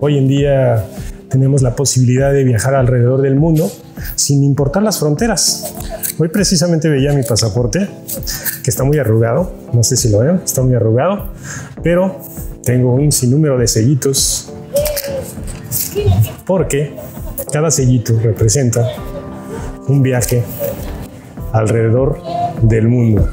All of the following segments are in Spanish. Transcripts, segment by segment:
Hoy en día tenemos la posibilidad de viajar alrededor del mundo sin importar las fronteras. Hoy precisamente veía mi pasaporte, que está muy arrugado, no sé si lo ven, está muy arrugado, pero tengo un sinnúmero de sellitos porque cada sellito representa un viaje alrededor del mundo.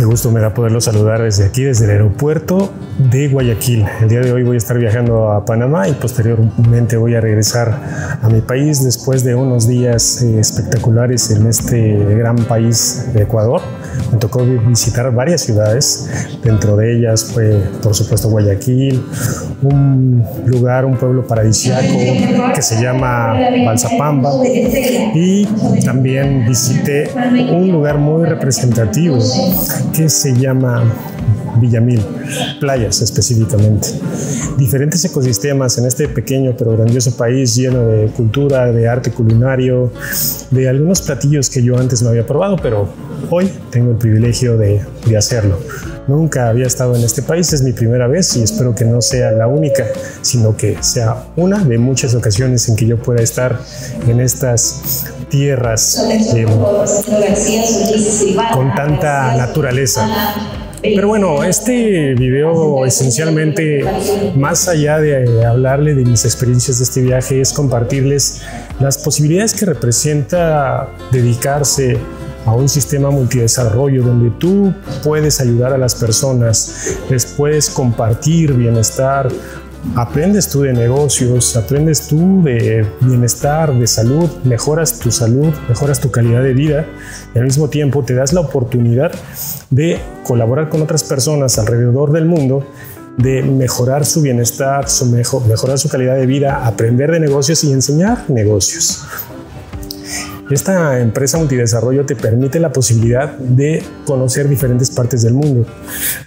Qué gusto me da poderlo saludar desde aquí, desde el aeropuerto de Guayaquil. El día de hoy voy a estar viajando a Panamá y posteriormente voy a regresar a mi país después de unos días eh, espectaculares en este gran país de Ecuador. Me tocó visitar varias ciudades, dentro de ellas fue por supuesto Guayaquil, un lugar, un pueblo paradisiaco que se llama Balsapamba y también visité un lugar muy representativo que se llama Villamil, playas específicamente. Diferentes ecosistemas en este pequeño pero grandioso país lleno de cultura, de arte culinario, de algunos platillos que yo antes no había probado, pero hoy tengo el privilegio de, de hacerlo. Nunca había estado en este país, es mi primera vez y espero que no sea la única, sino que sea una de muchas ocasiones en que yo pueda estar en estas tierras eh, con tanta naturaleza. Pero bueno, este video esencialmente, más allá de hablarle de mis experiencias de este viaje, es compartirles las posibilidades que representa dedicarse a un sistema multidesarrollo donde tú puedes ayudar a las personas, les puedes compartir bienestar, aprendes tú de negocios, aprendes tú de bienestar, de salud, mejoras tu salud, mejoras tu calidad de vida y al mismo tiempo te das la oportunidad de colaborar con otras personas alrededor del mundo de mejorar su bienestar, su mejorar su calidad de vida, aprender de negocios y enseñar negocios. Esta empresa multidesarrollo te permite la posibilidad de conocer diferentes partes del mundo.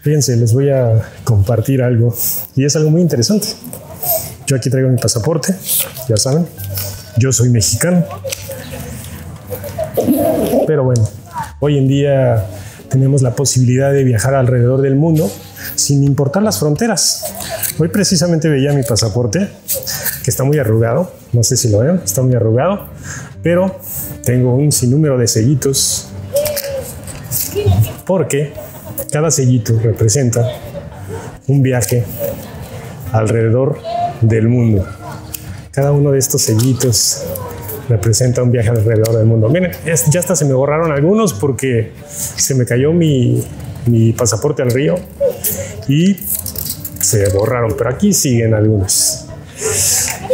Fíjense, les voy a compartir algo y es algo muy interesante. Yo aquí traigo mi pasaporte, ya saben, yo soy mexicano. Pero bueno, hoy en día tenemos la posibilidad de viajar alrededor del mundo sin importar las fronteras. Hoy precisamente veía mi pasaporte, que está muy arrugado, no sé si lo ven, está muy arrugado, pero tengo un sinnúmero de sellitos porque cada sellito representa un viaje alrededor del mundo. Cada uno de estos sellitos representa un viaje alrededor del mundo. Miren, ya hasta se me borraron algunos porque se me cayó mi, mi pasaporte al río y se borraron, pero aquí siguen algunos.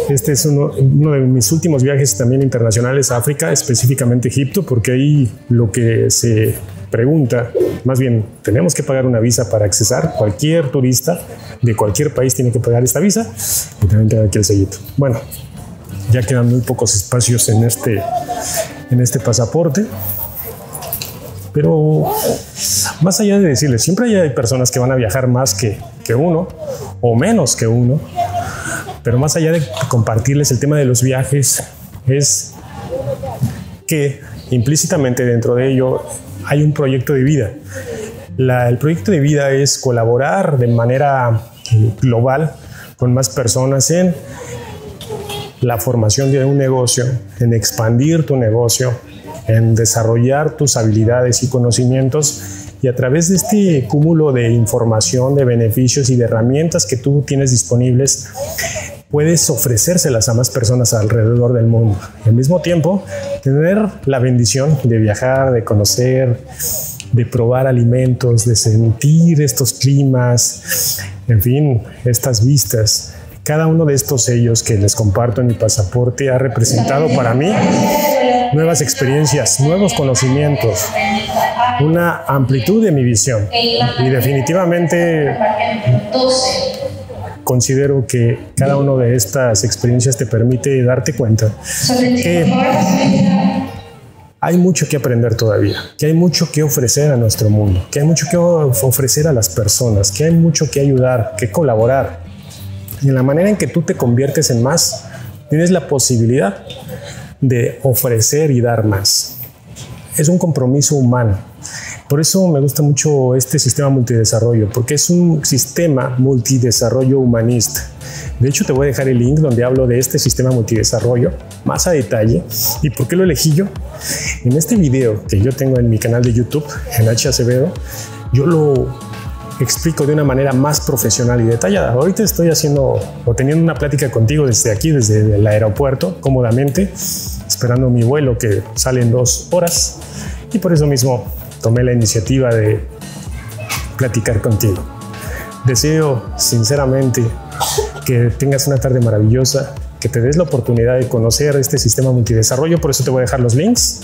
Este es uno, de mis últimos viajes también internacionales a África, específicamente Egipto, porque ahí lo que se pregunta, más bien, tenemos que pagar una visa para accesar. Cualquier turista de cualquier país tiene que pagar esta visa y también tengo aquí el sellito. Bueno, ya quedan muy pocos espacios en este, en este pasaporte. Pero más allá de decirles, siempre hay personas que van a viajar más que, que uno o menos que uno. Pero más allá de compartirles el tema de los viajes, es que implícitamente dentro de ello hay un proyecto de vida. el proyecto de vida es colaborar de manera eh, global con más personas en la formación de un negocio, en expandir tu negocio, en desarrollar tus habilidades y conocimientos y a través de este cúmulo de información, de beneficios y de herramientas que tú tienes disponibles, puedes ofrecérselas a más personas alrededor del mundo. Y al mismo tiempo, tener la bendición de viajar, de conocer, de probar alimentos, de sentir estos climas, en fin, estas vistas. Cada uno de estos sellos que les comparto en mi pasaporte ha representado para mí nuevas experiencias, nuevos conocimientos, una amplitud de mi visión. Y definitivamente considero que cada una de estas experiencias te permite darte cuenta que hay mucho que aprender todavía, que hay mucho que ofrecer a nuestro mundo, que hay mucho que ofrecer a las personas, que hay mucho que ayudar, que colaborar. Y en la manera en que tú te conviertes en más, tienes la posibilidad de ofrecer y dar más. Es un compromiso humano Por eso me gusta mucho este sistema multidesarrollo, porque es un sistema multidesarrollo humanista. De hecho, te voy a dejar el link donde hablo de este sistema multidesarrollo más a detalle. ¿Y por qué lo elegí yo? En este video que yo tengo en mi canal de YouTube, en H. Acevedo, yo lo explico de una manera más profesional y detallada. Ahorita estoy haciendo o teniendo una plática contigo desde aquí, desde el aeropuerto, cómodamente, esperando mi vuelo que sale en dos horas. Y por eso mismo tomé la iniciativa de platicar contigo. Deseo sinceramente que tengas una tarde maravillosa, que te des la oportunidad de conocer este sistema multidesarrollo, por eso te voy a dejar los links.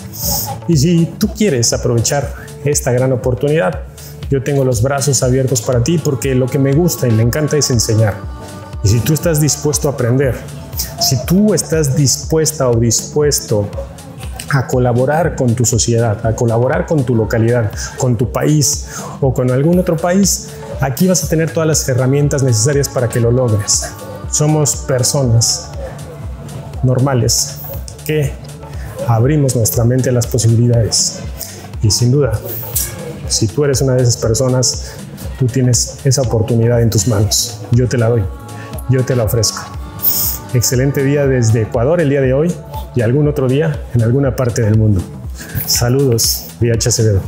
Y si tú quieres aprovechar esta gran oportunidad, yo tengo los brazos abiertos para ti porque lo que me gusta y me encanta es enseñar. Y si tú estás dispuesto a aprender, si tú estás dispuesta o dispuesto a colaborar con tu sociedad, a colaborar con tu localidad, con tu país o con algún otro país, aquí vas a tener todas las herramientas necesarias para que lo logres. Somos personas normales que abrimos nuestra mente a las posibilidades. Y sin duda, si tú eres una de esas personas, tú tienes esa oportunidad en tus manos. Yo te la doy, yo te la ofrezco. Excelente día desde Ecuador el día de hoy y algún otro día en alguna parte del mundo. Saludos, VH Acevedo.